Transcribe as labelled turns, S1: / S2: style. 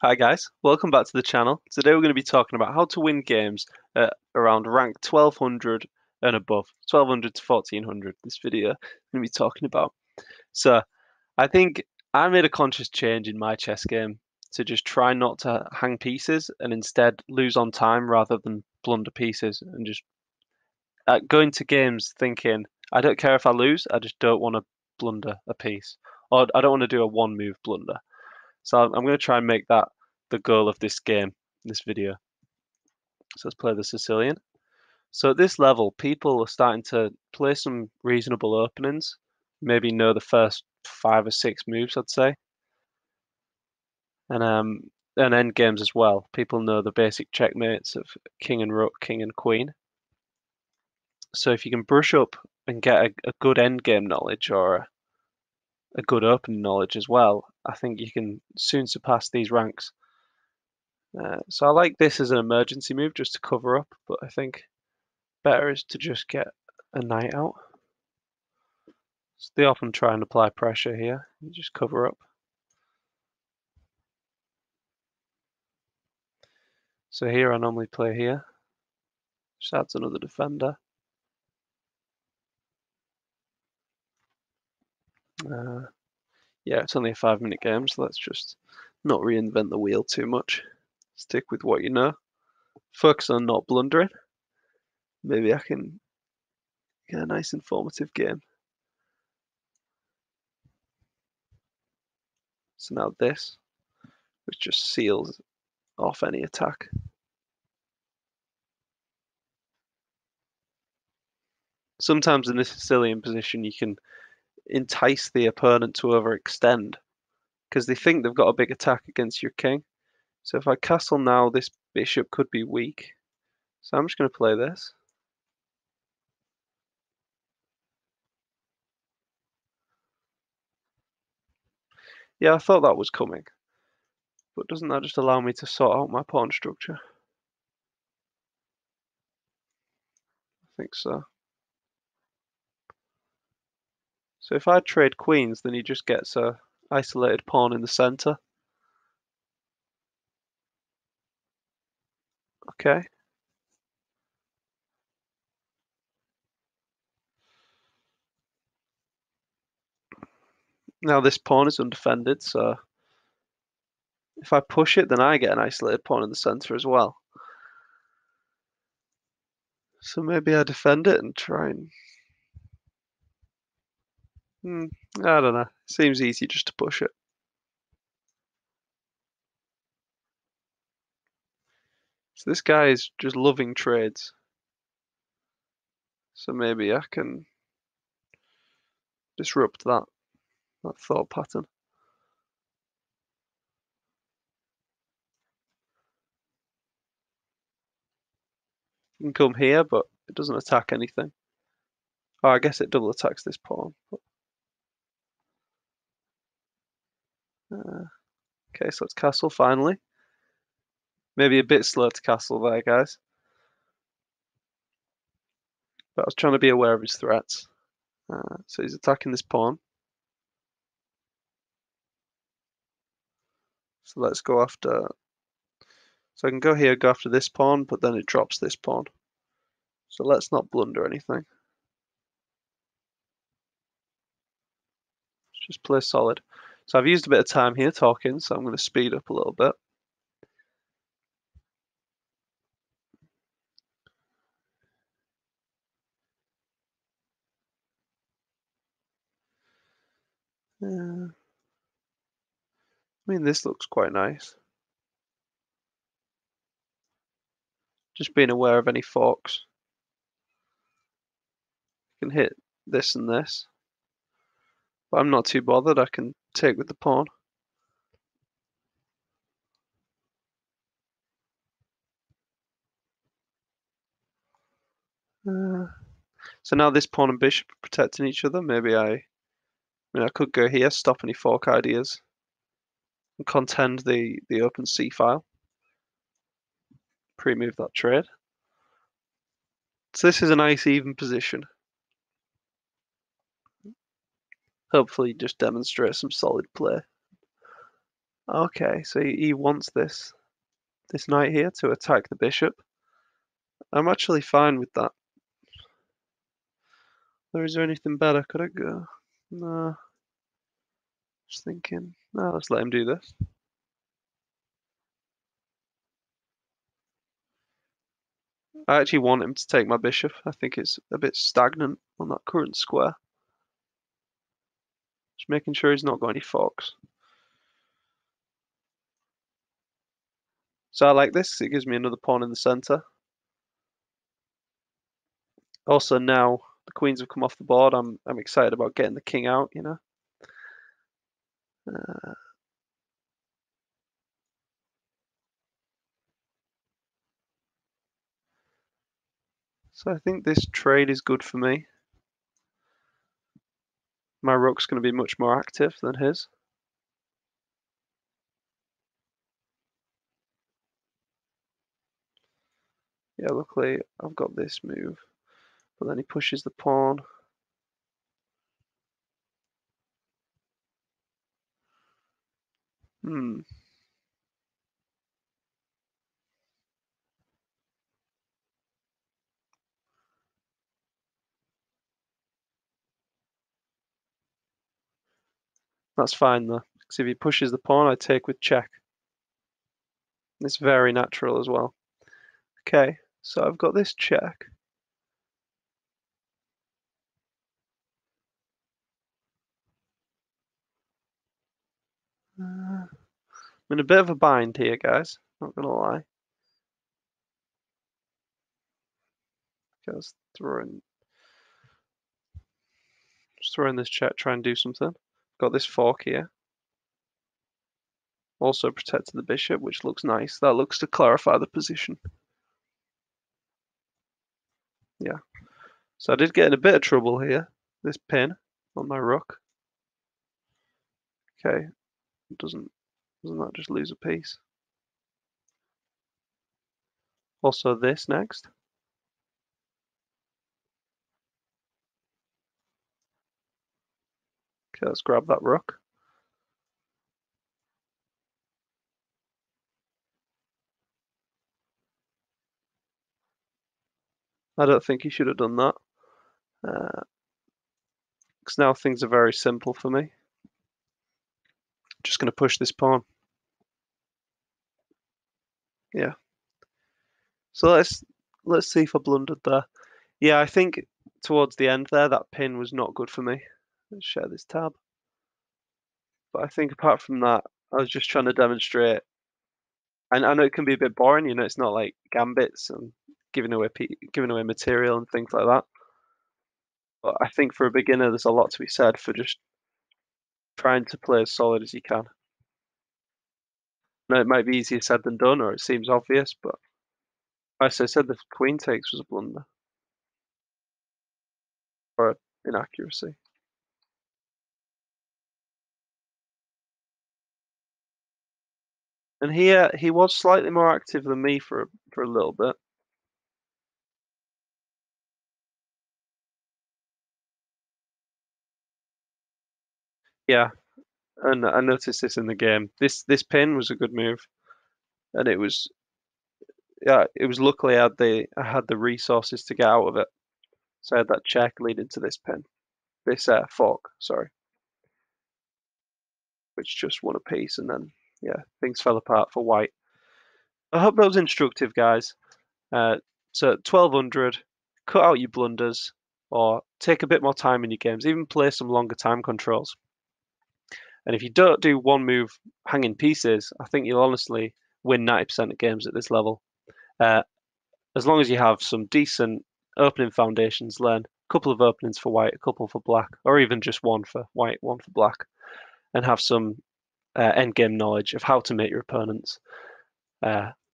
S1: Hi guys, welcome back to the channel. Today we're going to be talking about how to win games at around rank 1200 and above, 1200 to 1400. This video I'm going to be talking about. So I think I made a conscious change in my chess game to just try not to hang pieces and instead lose on time rather than blunder pieces and just uh, go into games thinking I don't care if I lose, I just don't want to blunder a piece or I don't want to do a one move blunder. So I'm going to try and make that the goal of this game, this video. So let's play the Sicilian. So at this level, people are starting to play some reasonable openings, maybe know the first five or six moves, I'd say. And um, and end games as well. People know the basic checkmates of king and rook, king and queen. So if you can brush up and get a, a good end game knowledge or a, a good opening knowledge as well, I think you can soon surpass these ranks. Uh, so I like this as an emergency move just to cover up, but I think better is to just get a knight out. So they often try and apply pressure here. You just cover up. So here I normally play here. Just adds another defender. Uh, yeah, it's only a five minute game, so let's just not reinvent the wheel too much. Stick with what you know. Focus on not blundering. Maybe I can get a nice informative game. So now this, which just seals off any attack. Sometimes in this Sicilian position you can entice the opponent to overextend because they think they've got a big attack against your king. So if I castle now, this bishop could be weak. So I'm just going to play this. Yeah, I thought that was coming. But doesn't that just allow me to sort out my pawn structure? I think so. So if I trade queens, then he just gets a isolated pawn in the center. Okay. Now this pawn is undefended, so if I push it, then I get an isolated pawn in the center as well. So maybe I defend it and try and... Hmm, I don't know. Seems easy just to push it. So this guy is just loving trades. So maybe I can disrupt that, that thought pattern. You can come here, but it doesn't attack anything. Oh, I guess it double attacks this pawn. But... Uh, okay, so it's castle finally. Maybe a bit slow to castle there, guys. But I was trying to be aware of his threats. Uh, so he's attacking this pawn. So let's go after... So I can go here, go after this pawn, but then it drops this pawn. So let's not blunder anything. Just play solid. So I've used a bit of time here talking, so I'm going to speed up a little bit. Yeah. I mean, this looks quite nice. Just being aware of any forks. You can hit this and this. But I'm not too bothered, I can take with the pawn. Uh, so now this pawn and bishop are protecting each other. Maybe I I mean, I could go here, stop any fork ideas, and contend the, the open C file. Pre-move that trade. So this is a nice even position. Hopefully just demonstrate some solid play. Okay, so he, wants this this knight here to attack the bishop. I'm actually fine with that. Or is there anything better? Could I go? No. Just thinking. No, let's let him do this. I actually want him to take my bishop. I think it's a bit stagnant on that current square. Just making sure he's not got any forks. So I like this. It gives me another pawn in the center. Also now the queens have come off the board. I'm I'm excited about getting the king out. You know. Uh, so I think this trade is good for me. My rook's going to be much more active than his. Yeah, luckily I've got this move. But then he pushes the pawn. Hmm. That's fine though, because if he pushes the pawn, I take with check. It's very natural as well. Okay, so I've got this check. Uh, I'm in a bit of a bind here, guys. Not gonna lie. Just throwing, just throwing this check, try and do something. Got this fork here. Also protected the bishop, which looks nice. That looks to clarify the position. Yeah. So I did get in a bit of trouble here. This pin on my rook. Okay. Doesn't doesn't that just lose a piece? Also this next. Okay, let's grab that rook. I don't think he should have done that. Because uh, now things are very simple for me. Just going to push this pawn. Yeah. So let's let's see if I blundered there. Yeah, I think towards the end there, that pin was not good for me. Let's share this tab. But I think apart from that, I was just trying to demonstrate. And I know it can be a bit boring, you know, it's not like gambits and giving away giving away material and things like that. But I think for a beginner, there's a lot to be said for just trying to play as solid as you can. Now, it might be easier said than done, or it seems obvious, but as I said, the queen takes was a blunder or an inaccuracy. And here he was slightly more active than me for for a little bit. Yeah, and I noticed this in the game. This this pin was a good move, and it was yeah, it was luckily I had the I had the resources to get out of it. So I had that check leading to this pin, this uh, fork, sorry, which just won a piece, and then yeah, things fell apart for white. I hope that was instructive, guys. Uh, so 1200, cut out your blunders, or take a bit more time in your games. Even play some longer time controls. And if you don't do one move hanging pieces, I think you'll honestly win 90% of games at this level. Uh, as long as you have some decent opening foundations, learn a couple of openings for white, a couple for black, or even just one for white, one for black, and have some uh, end game knowledge of how to make your opponents. Uh,